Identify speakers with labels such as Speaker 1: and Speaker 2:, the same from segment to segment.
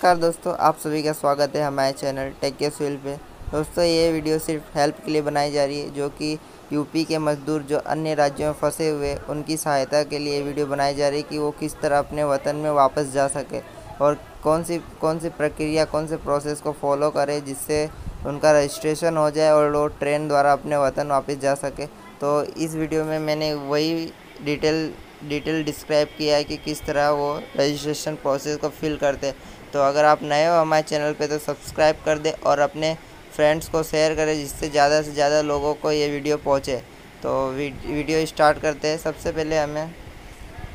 Speaker 1: नमस्कार दोस्तों, आप सभी का स्वागत है हमारे चैनल टेक के स्विल पे। दोस्तों, ये वीडियो सिर्फ़ हेल्प के लिए बनाई जा रही है, जो कि यूपी के मजदूर जो अन्य राज्यों में फंसे हुए, उनकी सहायता के लिए वीडियो बनाई जा रही है कि वो किस तरह अपने वतन में वापस जा सके और कौन सी कौन सी प्रक्रिया, कौन से प्रोसेस को फॉलो करे जिससे उनका रजिस्ट्रेशन हो जाए और वो ट्रेन द्वारा अपने वतन वापस जा सके। तो इस वीडियो में मैंने वही डिटेल डिटेल डिस्क्राइब किया है कि किस तरह वो रजिस्ट्रेशन प्रोसेस को फिल करते तो अगर आप नए हो हमारे चैनल पे तो सब्सक्राइब कर दें और अपने फ्रेंड्स को शेयर करें जिससे ज़्यादा से ज़्यादा लोगों को ये वीडियो पहुँचे। तो वीडियो स्टार्ट करते हैं। सबसे पहले हमें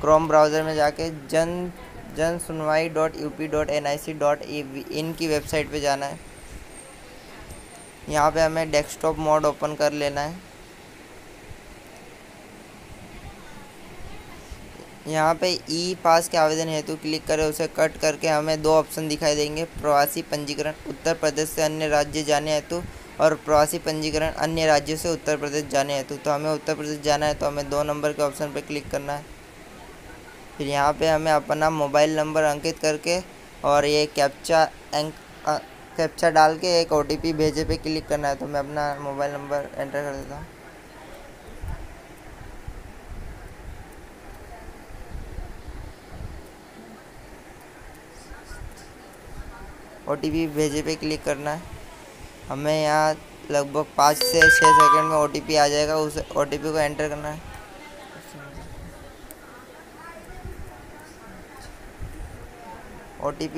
Speaker 1: क्रोम ब्राउज़र में जाके जन जन सुनवाई dot U P dot N I C dot in की वेबसाइट पे जाना है। यहाँ पे हमें डेस्कटॉप मोड ओपन कर लेना है। यहाँ पे ई पास के आवेदन हेतु क्लिक करें, उसे कट करके हमें दो ऑप्शन दिखाई देंगे, प्रवासी पंजीकरण उत्तर प्रदेश से अन्य राज्य जाने हेतु और प्रवासी पंजीकरण अन्य राज्यों से उत्तर प्रदेश जाने हेतु। तो हमें उत्तर प्रदेश जाना है तो हमें दो नंबर के ऑप्शन पर क्लिक करना है। फिर यहाँ पे हमें अपना मोबाइल नंबर अंकित करके और ये कैप्चा एंक कैप्चा डाल के एक ओ टी भेजे पे क्लिक करना है तो मैं अपना मोबाइल नंबर एंटर कर देता हूँ। OTP भेजे पे क्लिक करना है। हमें यहाँ लगभग पाँच से छः सेकंड में ओटीपी आ जाएगा, उस ओ को एंटर करना है। OTP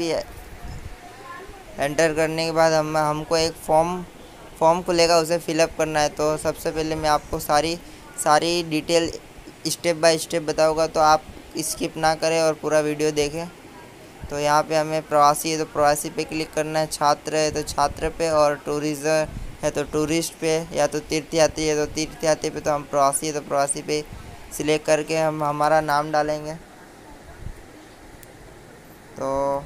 Speaker 1: एंटर करने के बाद हम, हमको एक फॉर्म फॉर्म खुलेगा, उसे फिलअप करना है। तो सबसे पहले मैं आपको सारी सारी डिटेल स्टेप बाय स्टेप बताऊँगा तो आप स्किप ना करें और पूरा वीडियो देखें। तो यहाँ पे हमें प्रवासी है तो प्रवासी पे क्लिक करना है, छात्र है तो छात्र पे और टूरिज़म है तो टूरिस्ट पे, या तो तीर्थयात्री है तो तीर्थयात्री पे तो हम प्रवासी है तो प्रवासी पे सिलेक्ट करके हम हमारा नाम डालेंगे। तो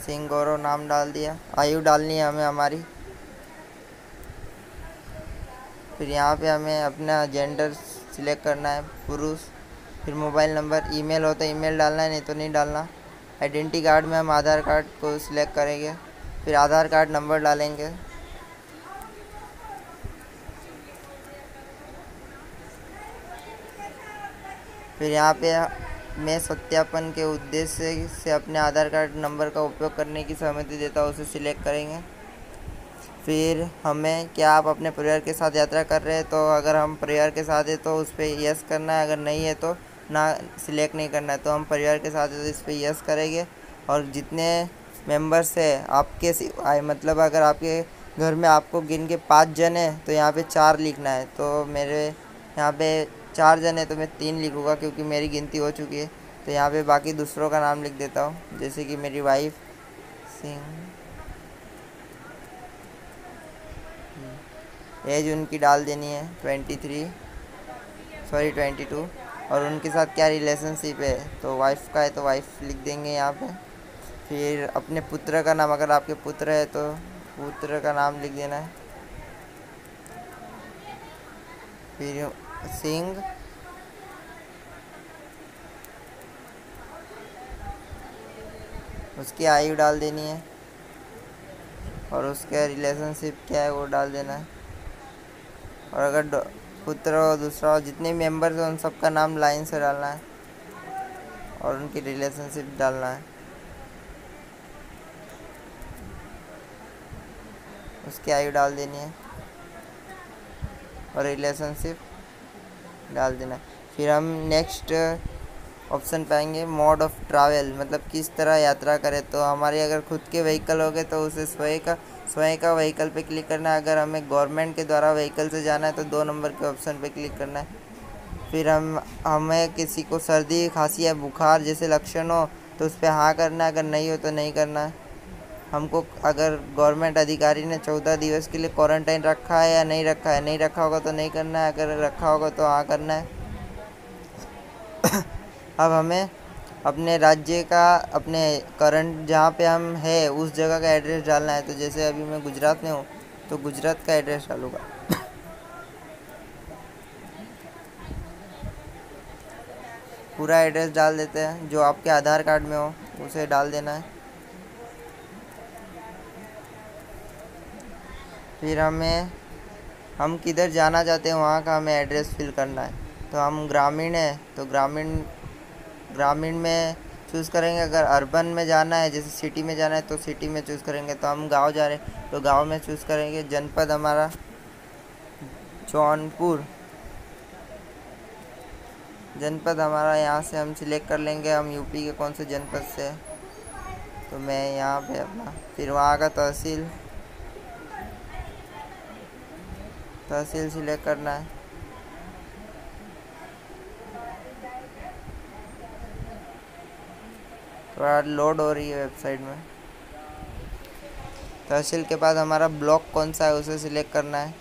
Speaker 1: सिंह गौरव नाम डाल दिया, आयु डालनी है हमें हमारी। फिर यहाँ पे हमें अपना जेंडर सिलेक्ट करना है, पुरुष, फिर मोबाइल नंबर ईमेल हो तो ईमेल डालना है, नहीं तो नहीं डालना। आइडेंटी कार्ड में हम आधार कार्ड को सिलेक्ट करेंगे, फिर आधार कार्ड नंबर डालेंगे। फिर यहाँ पे मैं सत्यापन के उद्देश्य से अपने आधार कार्ड नंबर का उपयोग करने की सहमति देता हूँ, उसे सिलेक्ट करेंगे। फिर हमें क्या आप अपने परिवार के साथ यात्रा कर रहे हैं? तो अगर हम परिवार के साथ हैं तो उस पर यस करना है। अगर नहीं है तो ना सिलेक्ट नहीं करना है। तो हम परिवार के साथ है तो इस पर यस करेंगे। और जितने मेंबर्स है, आपके आए मतलब अगर आपके घर में आपको गिन के पाँच जन है तो यहाँ पे चार लिखना है। तो मेरे यहाँ पे चार जन है तो मैं तीन लिखूँगा, क्योंकि मेरी गिनती हो चुकी है। तो यहाँ पे बाकी दूसरों का नाम लिख देता हूँ। जैसे कि मेरी वाइफ सिंह। एज उनकी डाल देनी है twenty three sorry twenty two और उनके साथ क्या रिलेशनशिप है? तो वाइफ का है तो वाइफ लिख देंगे यहाँ पे। फिर अपने पुत्र का नाम, अगर आपके पुत्र है तो पुत्र का नाम लिख देना है। फिर सिंह। उसकी आयु डाल देनी है। और उसका रिलेशनशिप क्या है वो डाल देना है। और अगर पुत्र हो, दूसरा हो, जितने मेंबर्स हैं, उन सबका नाम लाइन से डालना है। और उनकी रिलेशनशिप डालना है। उसकी आयु डाल देनी है। और रिलेशनशिप डाल देना है। फिर हम नेक्स्ट ऑप्शन पाएँगे मोड ऑफ़ ट्रैवल मतलब किस तरह यात्रा करें। तो हमारे अगर खुद के व्हीकल हो गए तो उसे स्वयं का स्वयं का व्हीकल पे क्लिक करना है। अगर हमें गवर्नमेंट के द्वारा व्हीकल से जाना है तो दो नंबर के ऑप्शन पे क्लिक करना है। फिर हम, हमें किसी को सर्दी, खांसी या बुखार जैसे लक्षण हो तो उस पर हाँ करना है। अगर नहीं हो तो नहीं करना है। हमको अगर गवर्नमेंट अधिकारी ने चौदह दिवस के लिए क्वारंटाइन रखा है या नहीं रखा है, नहीं रखा होगा तो नहीं करना है। अगर रखा होगा तो हाँ करना है। अब हमें अपने राज्य का, अपने करंट जहाँ पे हम है, उस जगह का एड्रेस डालना है। तो जैसे अभी मैं गुजरात में हूँ तो गुजरात का एड्रेस डालूँगा। पूरा एड्रेस डाल देते हैं। जो आपके आधार कार्ड में हो, उसे डाल देना है। फिर हमें, हम किधर जाना चाहते हैं, वहाँ का हमें एड्रेस फिल करना है। तो हम ग्रामीण हैं तो ग्रामीण ग्रामीण में चूज़ करेंगे। अगर अर्बन में जाना है, जैसे सिटी में जाना है तो सिटी में चूज़ करेंगे। तो हम गाँव जा रहे हैं तो गाँव में चूज़ करेंगे जनपद हमारा, जौनपुर। जनपद हमारा यहाँ से हम सिलेक्ट कर लेंगे। हम यूपी के कौन से जनपद से तो मैं यहाँ पे अपना, फिर वहाँ का तहसील तहसील सिलेक्ट करना है। लोड हो रही है वेबसाइट में। तहसील के बाद हमारा ब्लॉक कौन सा है, उसे सिलेक्ट करना है।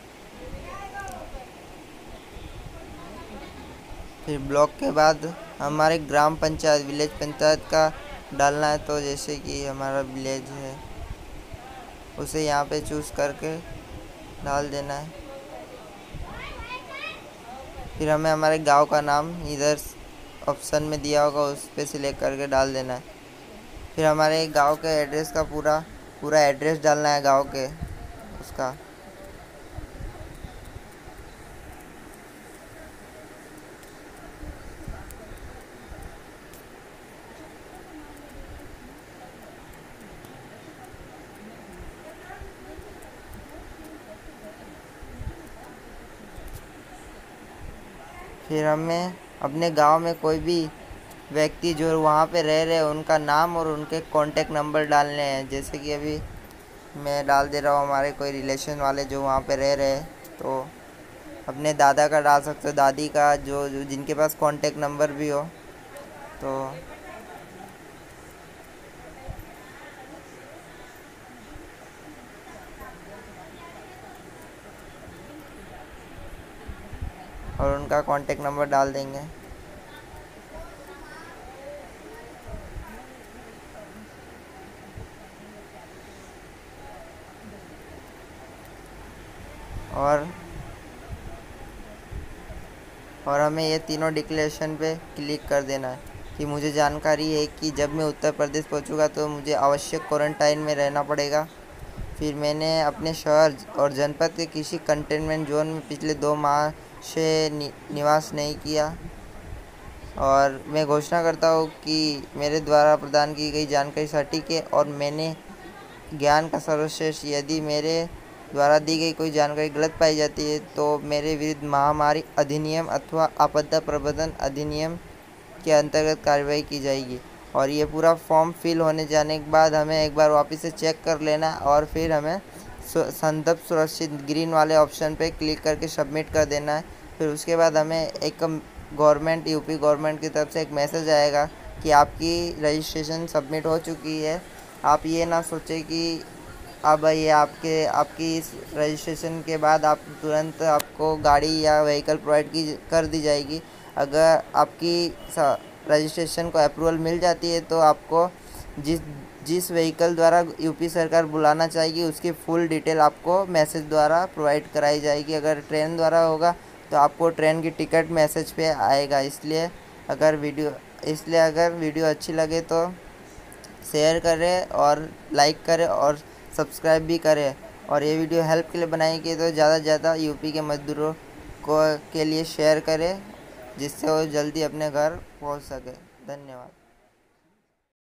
Speaker 1: फिर ब्लॉक के बाद हमारे ग्राम पंचायत विलेज पंचायत का डालना है तो जैसे कि हमारा विलेज है, उसे यहाँ पे चूज़ करके डाल देना है। फिर हमें हमारे गाँव का नाम इधर ऑप्शन में दिया होगा, उस पर सिलेक्ट करके डाल देना है। फिर हमारे गाँव के एड्रेस का पूरा पूरा एड्रेस डालना है गाँव के, उसका। फिर हमें अपने गाँव में कोई भी व्यक्ति जो वहाँ पे रह रहे हैं उनका नाम और उनके कॉन्टेक्ट नंबर डालने हैं। जैसे कि अभी मैं डाल दे रहा हूँ हमारे कोई रिलेशन वाले जो वहाँ पे रह रहे हैं तो अपने दादा का डाल सकते हो। दादी का जो, जो जिनके पास कॉन्टेक्ट नंबर भी हो तो और उनका कॉन्टेक्ट नंबर डाल देंगे। और और हमें ये तीनों डिक्लेरेशन पे क्लिक कर देना है कि मुझे जानकारी है कि जब मैं उत्तर प्रदेश पहुंचूँगा तो मुझे आवश्यक क्वारंटाइन में रहना पड़ेगा। फिर मैंने अपने शहर और जनपद के किसी कंटेनमेंट जोन में पिछले दो माह से नि, निवास नहीं किया। और मैं घोषणा करता हूँ कि मेरे द्वारा प्रदान की गई जानकारी सटीक है और मैंने ज्ञान का सर्वश्रेष्ठ यदि मेरे द्वारा दी गई कोई जानकारी गलत पाई जाती है तो मेरे विरुद्ध महामारी अधिनियम अथवा आपदा प्रबंधन अधिनियम के अंतर्गत कार्रवाई की जाएगी। और ये पूरा फॉर्म फिल होने जाने के बाद हमें एक बार वापस से चेक कर लेना और फिर हमें संदर्भ सुरक्षित ग्रीन वाले ऑप्शन पे क्लिक करके सबमिट कर देना है। फिर उसके बाद हमें एक गवर्नमेंट, यूपी गवर्नमेंट की तरफ़ से एक मैसेज आएगा कि आपकी रजिस्ट्रेशन सबमिट हो चुकी है। आप ये ना सोचें कि अब ये आपके, आपकी इस रजिस्ट्रेशन के बाद आप तुरंत आपको गाड़ी या व्हीकल प्रोवाइड की, कर दी जाएगी। अगर आपकी रजिस्ट्रेशन को अप्रूवल मिल जाती है तो आपको जिस जिस व्हीकल द्वारा यूपी सरकार बुलाना चाहेगी, उसकी फुल डिटेल आपको मैसेज द्वारा प्रोवाइड कराई जाएगी। अगर ट्रेन द्वारा होगा तो आपको ट्रेन की टिकट मैसेज पे आएगा। इसलिए अगर वीडियो इसलिए अगर वीडियो अच्छी लगे तो शेयर करें और लाइक करें और सब्सक्राइब भी करें और ये वीडियो हेल्प के लिए बनाई गई तो ज़्यादा से ज़्यादा यूपी के मज़दूरों को, के लिए शेयर करें, जिससे वो जल्दी अपने घर पहुँच सके। धन्यवाद।